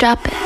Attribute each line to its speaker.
Speaker 1: Drop it.